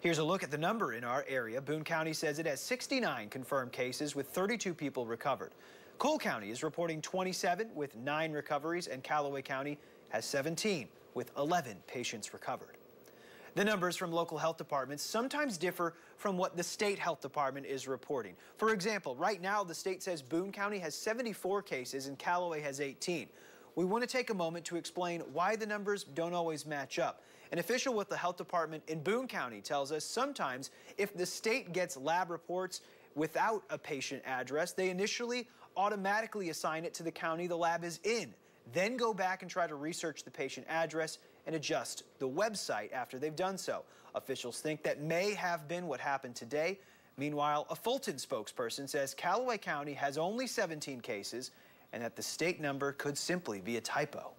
Here's a look at the number in our area. Boone County says it has 69 confirmed cases with 32 people recovered. Cole County is reporting 27 with 9 recoveries and Callaway County has 17 with 11 patients recovered. The numbers from local health departments sometimes differ from what the state health department is reporting. For example, right now the state says Boone County has 74 cases and Callaway has 18. We want to take a moment to explain why the numbers don't always match up. An official with the health department in Boone County tells us sometimes if the state gets lab reports without a patient address, they initially automatically assign it to the county the lab is in, then go back and try to research the patient address and adjust the website after they've done so. Officials think that may have been what happened today. Meanwhile, a Fulton spokesperson says Callaway County has only 17 cases and that the state number could simply be a typo.